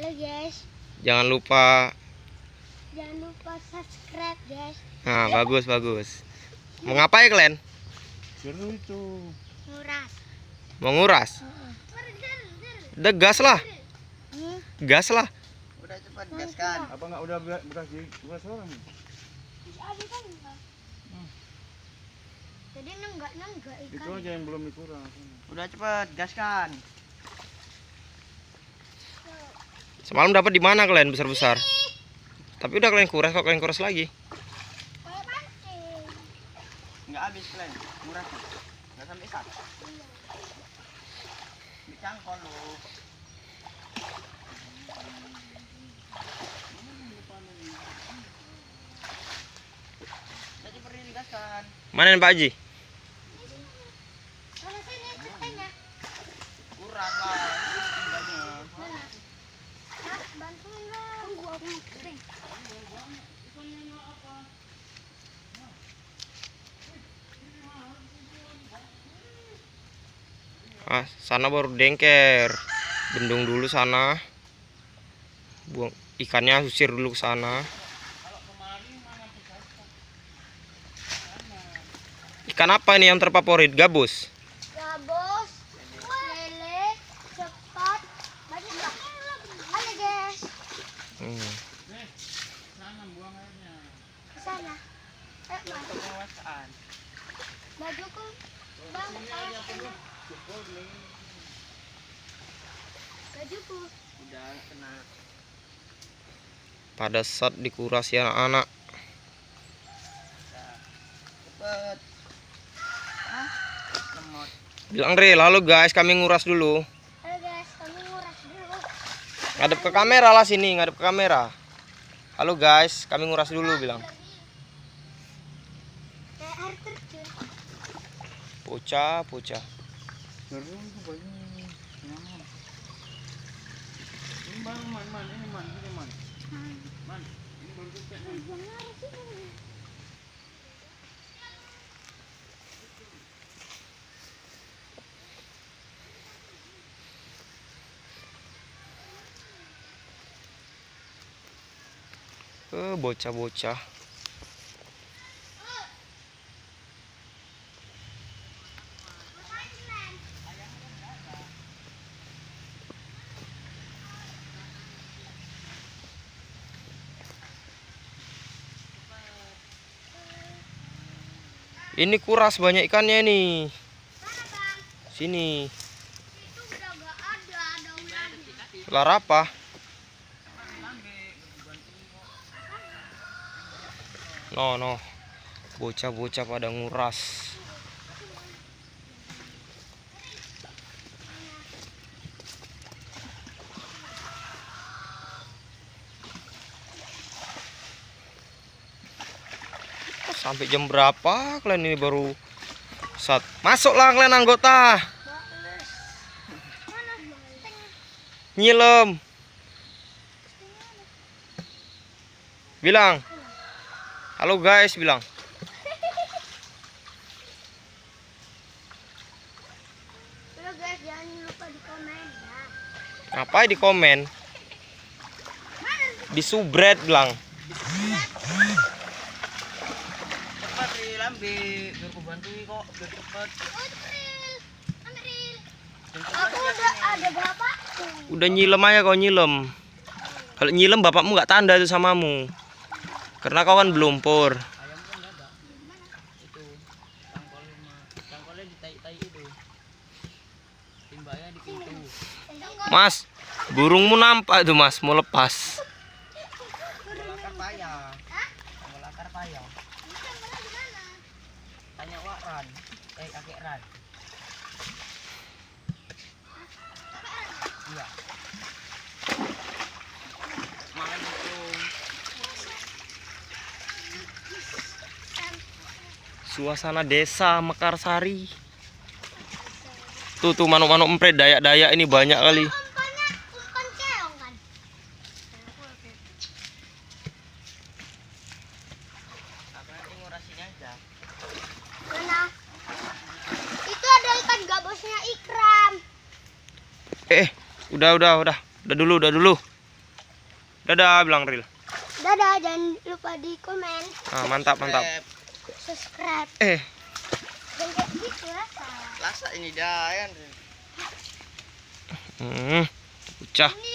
Halo guys, Jangan lupa. jangan lupa subscribe guys. Nah, bagus bagus. Mau ngapain kalian? Seru itu. Nguras. Mau nguras? Udah gas lah. Hmm, Gas lah. Udah cepat gaskan. Apa nggak udah be- bekas di bekas orang? ada kan enggak? Jadi nenggak nenggak Itu ikan. aja yang belum dikurang. Udah cepat gaskan. Semalam dapat di mana kalian besar-besar? Tapi udah kalian kuras kok kalian kuras lagi. Enggak habis kalian. Murah tuh. Enggak sampai satu. Dicangkol lu. Digaskan. Mana nih Pak Haji? Mana sini cetanya? Kurang lah. Tinggalnya. Mana? Nah, bantuin dong. Tunggu aku kering. Ah, sana baru dengker. Bendung dulu sana. Buang ikannya usir dulu ke sana. Ikan apa ini yang terfavorit? Gabus. Gabus, lele, cepat, banyak ya. Halo guys, Hmm. sana. Eh, mas, Pengawasan. Udah kena. Pada saat dikuras ya anak-anak. Cepet. Ah, lemot. Bilang Re, lalu guys kami nguras dulu. Halo guys, kami nguras dulu. Ngadep ke kamera lah sini, ngadep ke kamera. Halo guys, kami nguras dulu bilang. Puca, puca. Seru itu banyak. Nyaman. Ini bang man man ini man ini man. Man ini baru kita man. Eh, bocah-bocah. Ini kuras banyak ikannya nih. Sini. Itu udah gak ada, ada ular. Ular apa? No, no. Bocah-bocah pada nguras. Sampai jam berapa kalian ini baru saat masuklah kalian anggota. Nyilem. Bilang. Halo guys bilang. Halo guys, jangan lupa di komen ya. ngapain di komen? Di subred bilang Cepat ambil. Biar ku bantu kok, biar cepet. Tril. Amril. Dan Aku udah ada berapa? udah nyilem aja kau nyilem kalau nyilem bapakmu nggak tanda itu samamu karena kau kan belum pur mas burungmu nampak itu mas mau lepas Tangkol akar payah. Tangkol akar payah. Tanya Wak Ran. Eh kakek Ran. Iya. Makan itu. suasana desa Mekarsari tuh tuh manuk-manuk empret dayak-dayak ini banyak kali Umpannya umpan keong kan? Aku nanti ngurasin aja. Mana? Itu ada ikan eh udah udah udah udah dulu udah dulu Dadah bilang Ril. Dadah, jangan lupa di komen, Ah, mantap mantap. Eh, subscribe. Eh, Dan kayak gitu lah. Lasa ini dah kan. hmm, pecah. Ini